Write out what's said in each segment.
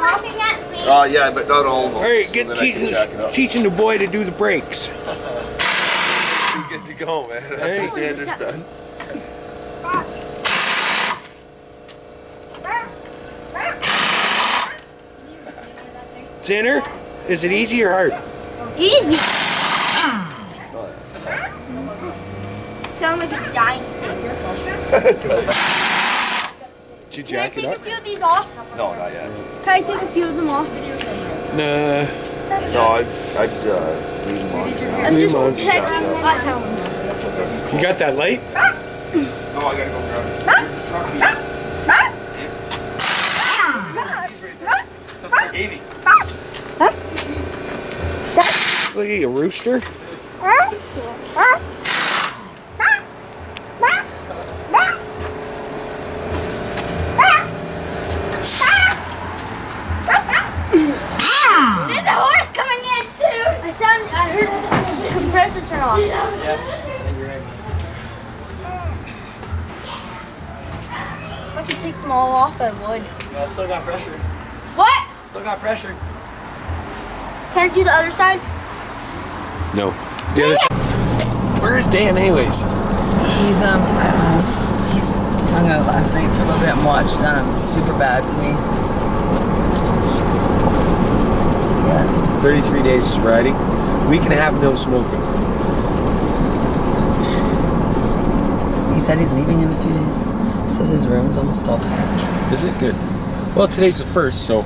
laughing at me. Oh yeah, but not all of them. All right, get then teaching jack it up. teaching the boy to do the brakes. You're good to go, man. Hey. After Xander's done. Xander, is it easy or hard? Easy. Sound like a dying. Did you Can I jack it take a few of these off? No, not yet. Can I take a few of them off? Nah. No, I'd, I'd uh, leave them on. I'm just on. checking. I You got that light? Ah. No, I gotta go grab it. Ah. Where's the truck meet? Ah. Eighty. Look at you, rooster. Still got pressure. What? Still got pressure. Can I do the other side? No. The other side. Where's Dan, anyways? He's um, I don't know. He's hung out last night for a little bit and watched um, Superbad with me. Yeah, 33 days sobriety. Week and a half no smoking. he said he's leaving in a few days. Says his room's almost all packed. Is it good? Well, today's the first, so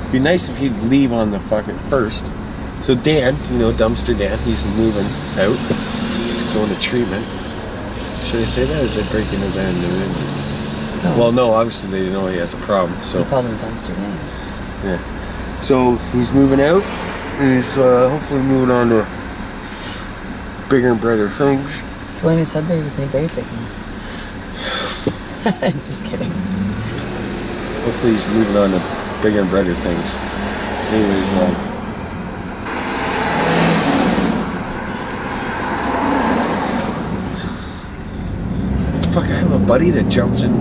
it'd be nice if he'd leave on the fucking first. So Dan, you know, dumpster Dan, he's moving out. He's going to treatment. Should I say that? Is it breaking his end? No. Well, no, obviously they know he has a problem. So We called him dumpster Dan. Yeah. So he's moving out, and he's uh, hopefully moving on to bigger and brighter things. He's going to Sudbury with me berry picking. Just kidding. Hopefully he's moving on to bigger and better things. Anyways, um, fuck, I have a buddy that jumps in,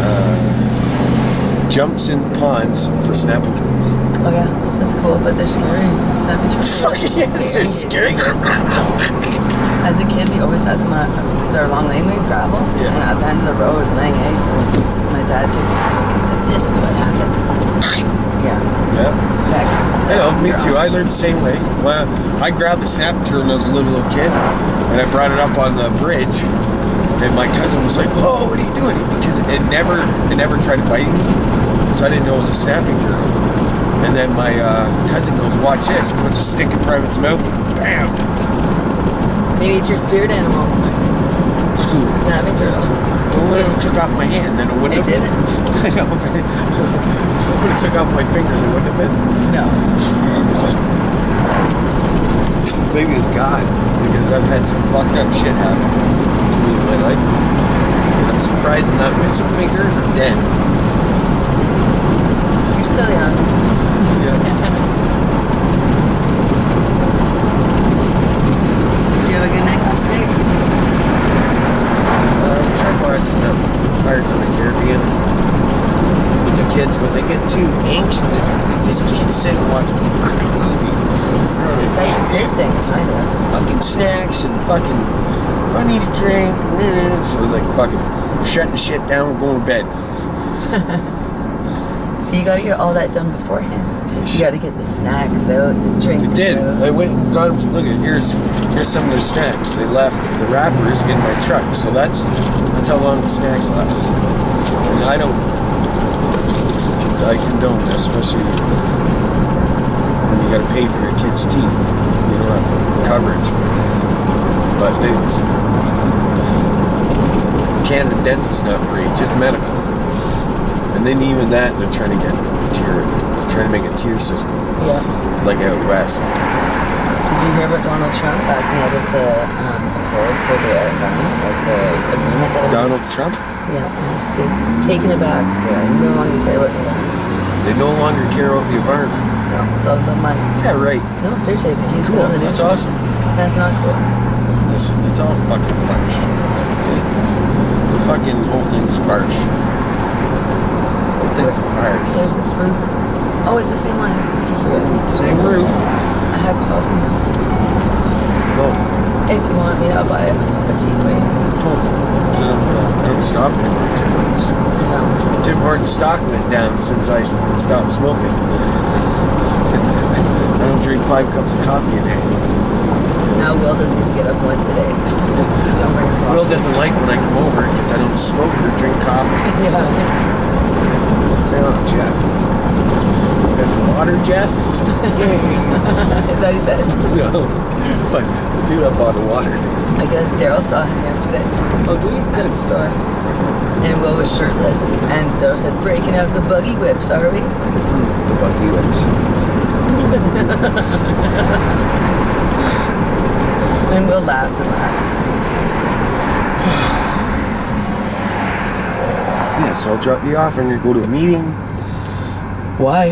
uh, jumps in ponds for snapping turtles. Oh yeah, that's cool, but they're scary. Snapping turtles. Fuck yes, they're scary. As a kid, we always had them on because our long lane we had gravel, Yeah. and at the end of the road, laying eggs. And my dad took a stick and said, "This is what happens." Yeah, Yeah. that, I know, me too. I learned the same way. Well, I grabbed the snap turtle when I was a little, little kid, and I brought it up on the bridge. And my cousin was like, "Whoa, what are you doing?" Because it never, it never tried to bite me, so I didn't know it was a snapping turtle. And then my uh, cousin goes, "Watch this!" Puts a stick in front of its mouth, bam. Maybe it's your spirit animal, snapping turtle. Well, what if it took off my hand? Then it wouldn't It have been. I know. but if it would have took off my fingers, it wouldn't have been. No. Maybe it's God, because I've had some fucked up shit happen to me in my life. I'm surprised I'm not missing fingers or dead. You're still young. Yeah. Did you have a good night last night? Uh, tried watching the Pirates of the Caribbean with the kids, but they get too anxious. They, they just can't sit and watch a fucking movie. That's a good thing, kind of. Fucking snacks and fucking, I need a drink. So it was like fucking shutting shit down, going to bed. So you gotta get all that done beforehand. You gotta get the snacks out, the drinks It did. out. I went and got them. Look at here's here's some of their snacks. They left the wrappers in my truck, so that's that's how long the snacks last. And I don't. I condone this, especially you got to pay for your kids' teeth. You don't have coverage. But they, Canada Dental's not free, just medical. And then even that, they're trying to get tier, they're trying to make a tier system Yeah. like out west. Did you hear about Donald Trump backing out of the um, accord for the environment, like the agreement that Donald Trump, Yeah, the states taking it back. Yeah, no longer care about the environment. they no longer care about the environment. It's all about money. Yeah, right. No, seriously, it's a huge Cool. deal. That's awesome. That's not cool. Listen, it's all fucking farce. The fucking whole thing's farce. Whole thing's a farce. There's this roof. Oh, it's the same one. Yeah. Same roof. I have coffee now. Oh, If you want me, I'll buy a cup of tea for you. so I don't stop anymore. Tim Hortons. I know. Tim Hortons stock went down since I stopped smoking. Don't drink five cups of coffee a day. So now Will doesn't get up once a day. He's not bringing coffee. Will doesn't like when I come over because I don't smoke or drink coffee. Yeah. Say, oh, Jeff. That's water, Jeff? Yay. Is that he says? no. But, bought a bottle of water. I guess Daryl saw him yesterday Oh, do you? at the store. And Will was shirtless. And Daryl said, breaking out the buggy whips, are we? The buggy whips. And we'll laugh and laugh. Yeah, so I'll drop you off. I'm to go to a meeting. Why?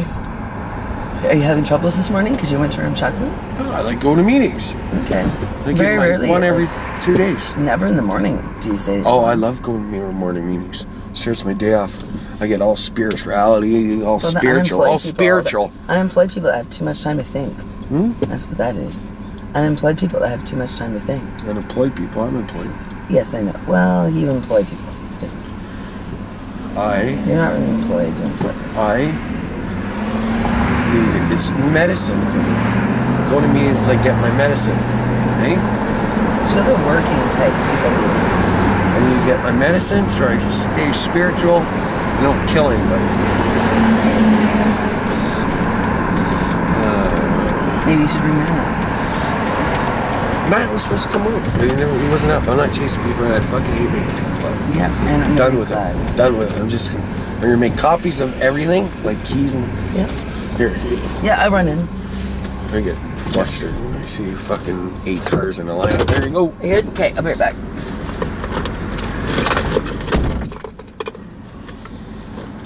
Are you having troubles this morning because you went to room chocolate? Oh, I like going to meetings. Okay. I Very rarely. One every two days. Never in the morning do you say. Oh, I love going to morning meetings. Starts my day off. I get all spirituality, all the spiritual, all people spiritual. unemployed people that have too much time to think. Hmm? That's what that is. Unemployed people that have too much time to think. Unemployed people. I'm employed. Yes, I know. Well, you employ people. It's different. I, You're not really employed. You're employed. I need. It's medicine for me. Go to me is like get my medicine. Hey, So the working type of people. who do this. I need to get my medicine so I stay spiritual and don't kill anybody. Uh, Maybe you should bring that up. Matt was supposed to come over. but He, wasn't up. I'm not chasing people. I fucking hate making people. Yeah, and I'm done with glad. it. Done with it. I'm just. I'm gonna make copies of everything, like keys and. Yeah. Here, Yeah, I run in. I get flustered when I see fucking eight cars in a line. There you go. Are you good? Okay, I'll be right back.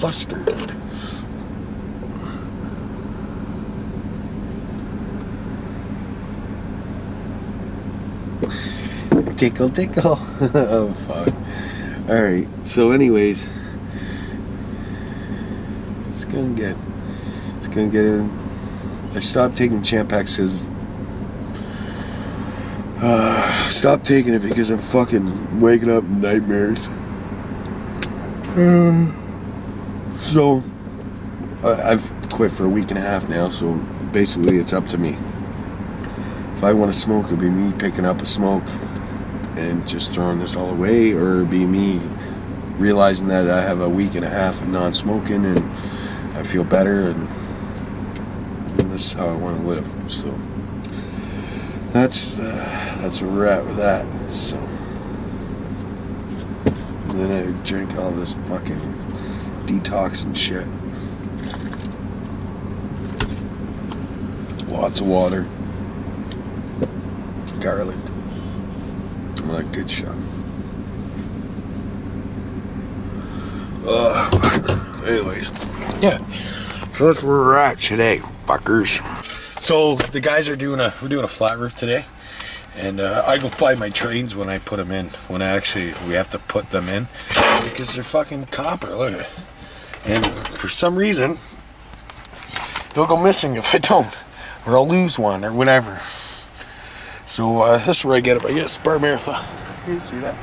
Flustered. Tickle, tickle. oh, fuck. Alright, so, anyways. It's gonna good. It's to get in. I stopped taking Champix because. Uh, stopped taking it because I'm fucking waking up nightmares. Um, so, I've quit for a week and a half now, so basically it's up to me. If I want to smoke, it'll be me picking up a smoke and just throwing this all away, or be me realizing that I have a week and a half of non smoking and I feel better, and, and this is how I want to live. So, that's, uh, that's where we're at with that. So, and then I drink all this fucking detox and shit. Lots of water. Garlic. All that good shit. Uh, anyways. Yeah. So that's where we're at today, fuckers. So the guys are doing a we're doing a flat roof today. And uh, I go buy my trains when I put them in. When I actually we have to put them in because they're fucking copper. Look at it. And for some reason, they'll go missing if I don't, or I'll lose one or whatever. So uh, this is where I get it. I get Spar Marathon. You see that?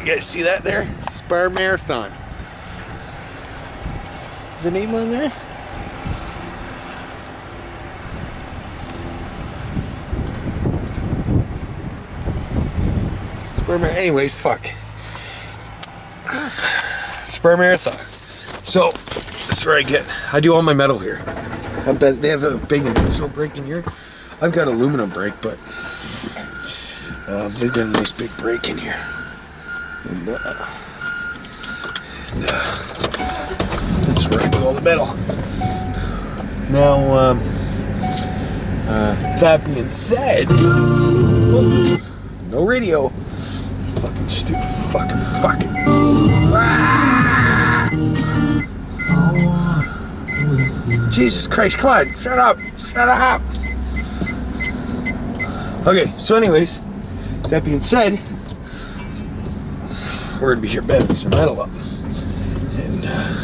You guys see that there? Spar Marathon. Is the name on there? Spur Mar- Anyways, fuck. Spur Marathon. So, that's where I get. I do all my metal here. I bet they have a big industrial brake in here. I've got aluminum brake, but uh, they've got a nice big brake in here. And, uh, and uh, this is where I do all the metal. Now, um, uh, that being said, no radio. Fucking stupid. Fucking fucking. Ah! Jesus Christ, come on, shut up, shut up. Okay, so, anyways, that being said, we're gonna be here bending some metal up. And, uh.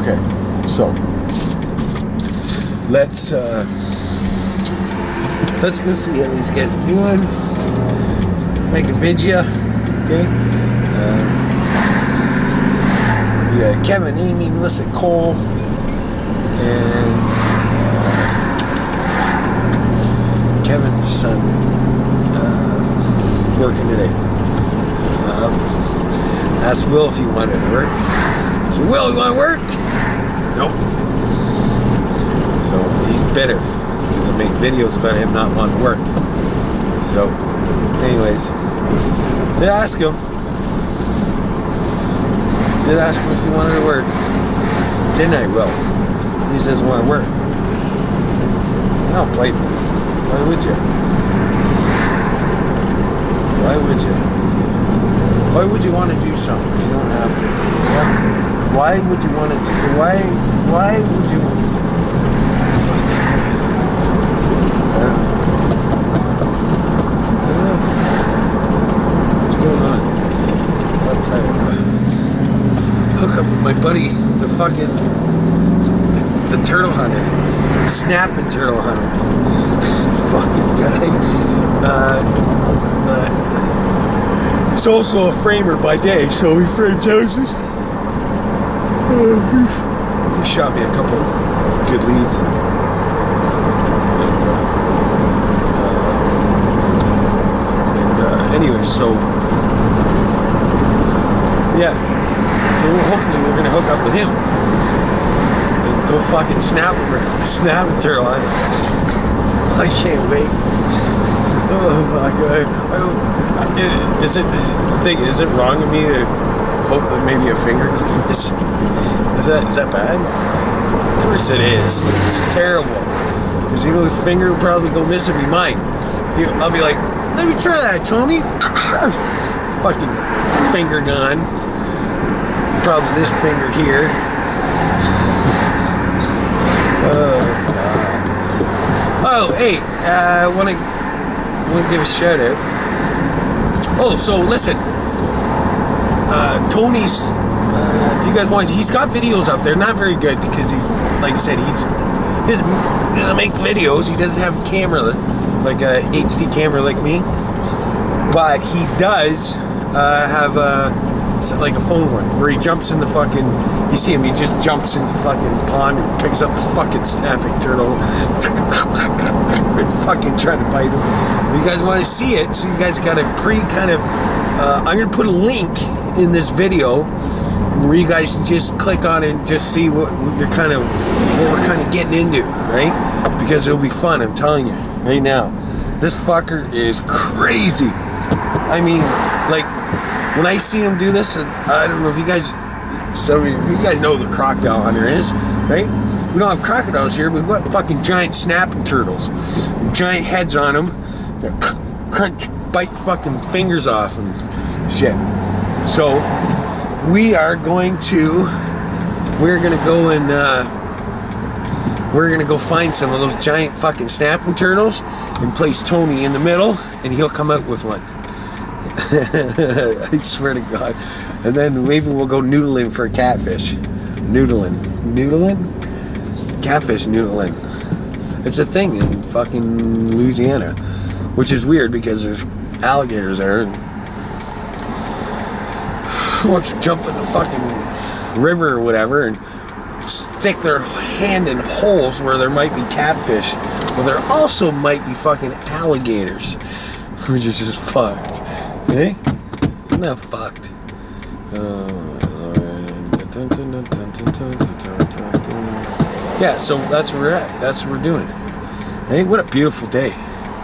Okay, so let's uh, let's go see how these guys are doing. Make a video, okay? Uh, we got Kevin, Amy, Melissa, Cole, and uh, Kevin's son uh, working today. Um, asked Will if he wanted to work. I said, Will, you want to work? Nope. So he's bitter make videos about him not wanting to work. So, anyways, did ask him. Did ask him if he wanted to work. Didn't I, Will? He says want to work. I don't blame him. Why would you? Why would you? Why would you want to do something you don't have to? Why, why would you want to do? Why? Why would you? I don't know. I don't know. What's going on? I'm tired. Hook up with my buddy, the fucking the turtle hunter, snapping turtle hunter. fucking guy. Uh, uh, He's also a framer by day, so he frames houses. Uh, he shot me a couple good leads. And, uh, and uh, anyway, so yeah. So hopefully we're gonna hook up with him and go fucking snap snap a turtle on. I can't wait. Oh fuck! I, I, is it thing? Is it wrong of me to hope that maybe a finger goes missing? Is that is that bad? Of course it is. It's terrible. Because know his finger will probably go missing. Be mine. I'll be like, let me try that, Tony. Fucking finger gone. Probably this finger here. Oh, oh hey, I uh, want to want to give a shout out. Oh, so listen, uh, Tony's. Uh, if you guys want, he's got videos up there. Not very good because he's, like I said, he's his doesn't make videos. He doesn't have a camera like a HD camera like me, but he does uh, have a so like a phone one where he jumps in the fucking. You see him, he just jumps in the fucking pond and picks up his fucking snapping turtle. fucking trying to bite him. If you guys want to see it, so you guys got a pre kind of. Uh, I'm gonna put a link in this video where you guys just click on it and just see what, you're kind of what we're kind of getting into, right? Because it'll be fun. I'm telling you right now. This fucker is crazy. I mean, like when I see him do this, I don't know if you guys, some of you, you guys know the crocodile hunter is, right? We don't have crocodiles here, but we've got fucking giant snapping turtles, giant heads on them, crunch, bite fucking fingers off and shit. So we are going to, we're gonna go and uh, we're gonna go find some of those giant fucking snapping turtles and place Tony in the middle, and he'll come out with one. I swear to God. And then maybe we'll go noodling for catfish. Noodling. Noodling? Catfish noodling. It's a thing in fucking Louisiana. Which is weird because there's alligators there. And wants to jump in the fucking river or whatever and stick their hand in holes where there might be catfish. But there also might be fucking alligators. Which is just fucked. Hey? Isn't that fucked? Uh, yeah, so that's where we're at. That's what we're doing. Hey, what a beautiful day.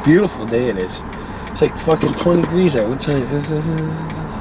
Beautiful day it is. It's like fucking 20 degrees out. What time?